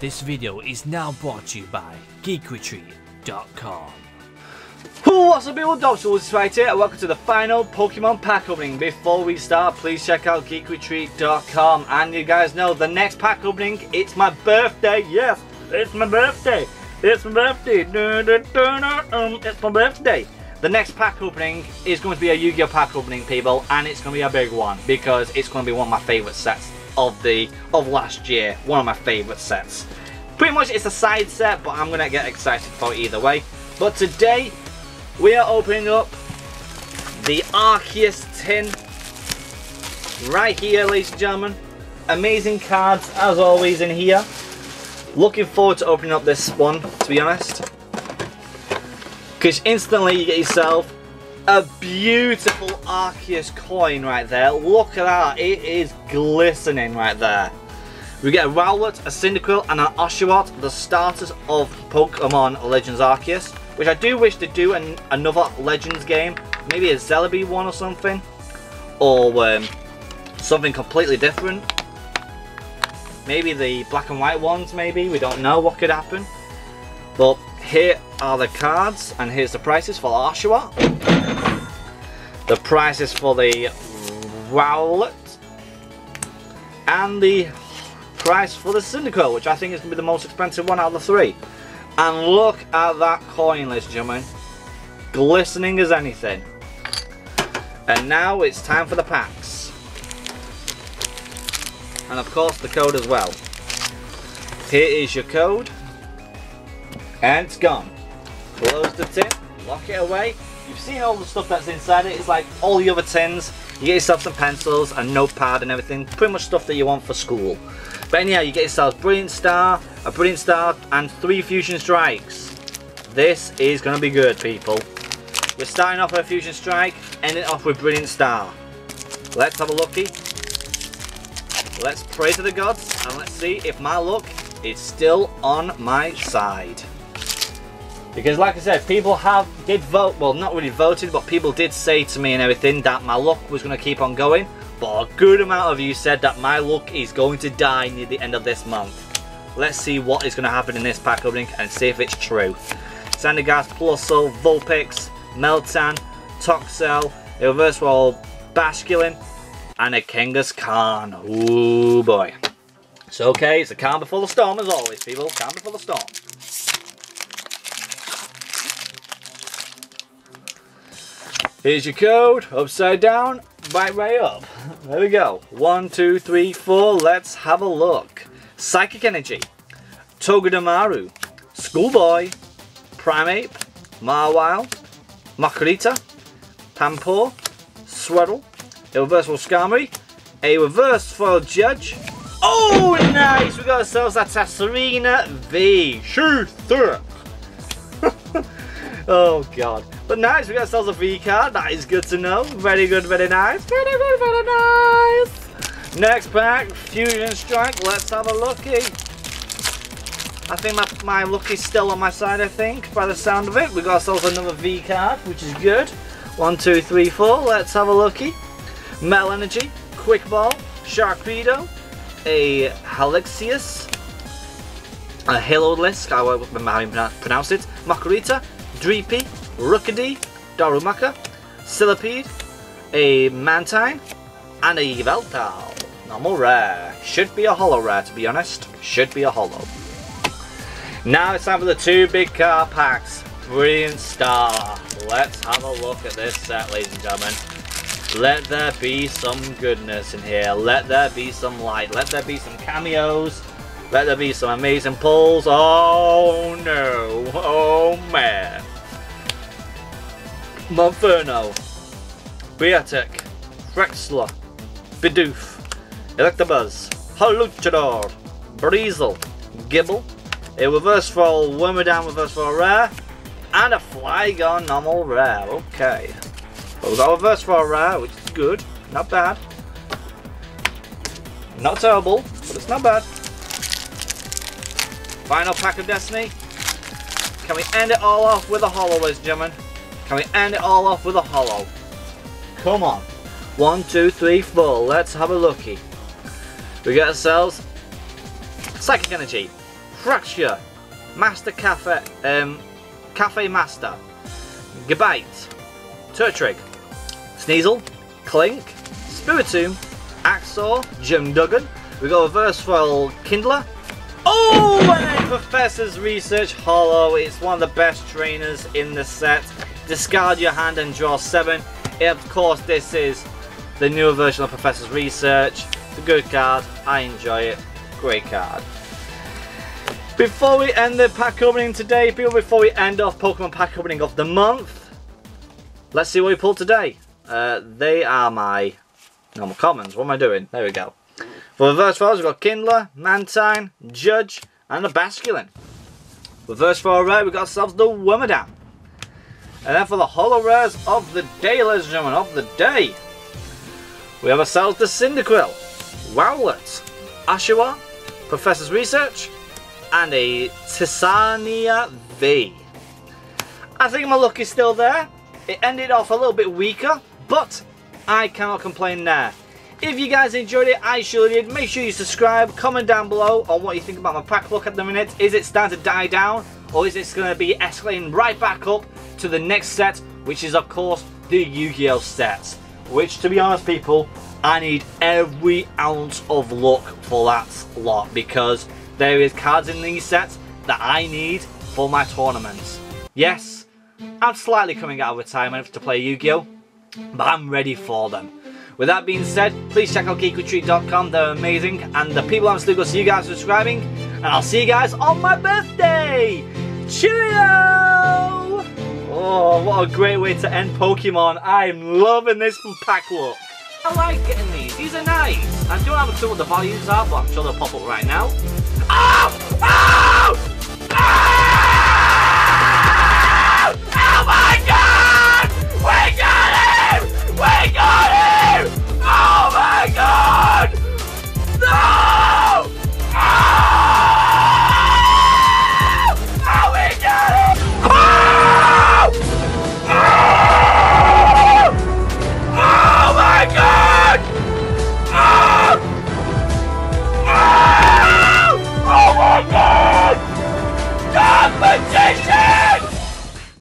This video is now brought to you by GeekRetreat.com. What's up people, Dobbs right here and welcome to the final Pokemon pack opening. Before we start, please check out GeekRetreat.com and you guys know the next pack opening, it's my birthday, yes, it's my birthday, it's my birthday, um, it's my birthday. The next pack opening is going to be a Yu-Gi-Oh pack opening people and it's going to be a big one because it's going to be one of my favourite sets of the of last year, one of my favourite sets. Pretty much it's a side set but I'm going to get excited for it either way. But today we are opening up the Arceus tin right here ladies and gentlemen. Amazing cards as always in here. Looking forward to opening up this one to be honest. Because instantly you get yourself a beautiful Arceus coin right there. Look at that. It is glistening right there. We get a Rowlet, a Cyndaquil, and an Oshawott, the starters of Pokemon Legends Arceus. Which I do wish to do an, another Legends game. Maybe a Celebi one or something. Or um, something completely different. Maybe the black and white ones, maybe. We don't know what could happen. But here are the cards, and here's the prices for Oshawott. The prices for the Rowlet. And the price for the Cyndaquil, which I think is going to be the most expensive one out of the three. And look at that coin, ladies and gentlemen. Glistening as anything. And now it's time for the packs. And of course the code as well. Here is your code. And it's gone. Close the tin, lock it away. You've seen all the stuff that's inside it. It's like all the other tins. You get yourself some pencils, and notepad and everything. Pretty much stuff that you want for school. But anyhow, you get yourself Brilliant Star, a Brilliant Star, and three Fusion Strikes. This is going to be good, people. We're starting off with a Fusion Strike, ending off with Brilliant Star. Let's have a looky. Let's pray to the gods, and let's see if my luck is still on my side. Because like I said, people have did vote, well not really voted, but people did say to me and everything that my luck was going to keep on going. But a good amount of you said that my luck is going to die near the end of this month. Let's see what is going to happen in this pack opening and see if it's true. Sandygast, Plusle, Vulpix, Meltan, Toxel, a reverse roll, Basculin, and a Kangaskhan. Ooh boy. It's okay, it's a calm before the storm as always, people. Calm before the storm. Here's your code, upside down, right way up. There we go. One, two, three, four, let's have a look. Psychic Energy, Togedemaru, Schoolboy, Primeape, Mawile, Makuhita, Panpour, Sewaddle, a reversal Skarmory, a reverse foil Judge. Oh, nice! We got ourselves a Tsareena V. Shooter. oh, God. But nice, we got ourselves a V card. That is good to know. Very good, very nice. Very good, very nice. Next pack, Fusion Strike. Let's have a looky. I think my, my luck is still on my side, I think, by the sound of it. We got ourselves another V card, which is good. One, two, three, four. Let's have a looky. Metal Energy, Quick Ball, Sharpedo, a Halixius, a Halolisc, I won't pronounce it, Makuhita, Dreepy, Rookidee, Darumaka, Silipede, a Mantine, and a Yveltal. Normal rare. Should be a holo rare to be honest. Should be a holo. Now it's time for the two big car packs. Brilliant Star. Let's have a look at this set ladies and gentlemen. Let there be some goodness in here. Let there be some light. Let there be some cameos. Let there be some amazing pulls. Oh no. Oh man. Monferno, Beatic, Rexler, Bidoof, Electabuzz, Haluchador, Breezel, Gible, a reverse roll, Wormadam reverse rare, and a Flygon normal rare. Okay. But we've got a reverse roll rare, which is good. Not bad. Not terrible, but it's not bad. Final pack of Destiny. Can we end it all off with a holo, ladies and gentlemen? Can we end it all off with a holo? Come on. One, two, three, four. Let's have a looky. We get ourselves Psychic Energy, Fraxure, Master Cafe, um, Cafe Master, Gabite, Turtwig, Sneasel, Klink, Spiritomb, Axor, Jim Duggan. We got a versatile Kindler. Oh, and Professor's Research Holo. It's one of the best trainers in the set. Discard your hand and draw seven. Of course, this is the newer version of Professor's Research. It's a good card. I enjoy it. Great card. Before we end the pack opening today, people, before we end off Pokemon pack opening of the month, let's see what we pulled today. Uh, they are my normal commons. What am I doing? There we go. For reverse files, we've got Kindler, Mantine, Judge, and a Basculin. Reverse file rare, we've got ourselves the Wormadam. And then for the holo rares of the day, ladies and gentlemen, of the day, we have ourselves the Cyndaquil, Rowlet, Ashua, Professor's Research, and a Tsareena V. I think my luck is still there. It ended off a little bit weaker, but I cannot complain there. If you guys enjoyed it, I surely did. Make sure you subscribe, comment down below on what you think about my pack look at the minute. Is it starting to die down, or is it going to be escalating right back up to the next set, which is of course the Yu-Gi-Oh sets. Which, to be honest, people, I need every ounce of luck for that lot because there is cards in these sets that I need for my tournaments. Yes, I'm slightly coming out of retirement to play Yu-Gi-Oh, but I'm ready for them. With that being said, please check out GeekRetreat.com, they're amazing, and the people I'm still going to see you guys subscribing, and I'll see you guys on my birthday! Cheerio! Oh, what a great way to end Pokemon. I'm loving this pack look. I like getting these, these are nice. I don't have a clue what the values are, but I'm sure they'll pop up right now. Ah! Ah!